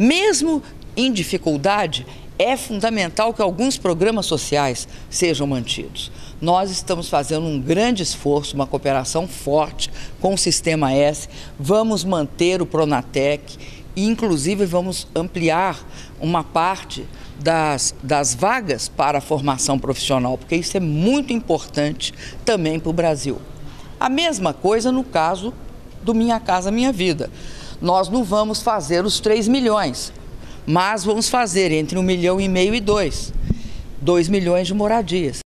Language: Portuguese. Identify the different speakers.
Speaker 1: Mesmo em dificuldade, é fundamental que alguns programas sociais sejam mantidos. Nós estamos fazendo um grande esforço, uma cooperação forte com o Sistema S. Vamos manter o Pronatec e, inclusive, vamos ampliar uma parte das, das vagas para a formação profissional, porque isso é muito importante também para o Brasil. A mesma coisa no caso do Minha Casa Minha Vida. Nós não vamos fazer os 3 milhões, mas vamos fazer entre um milhão e meio e dois, dois milhões de moradias.